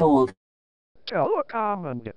Fold. Telecommand.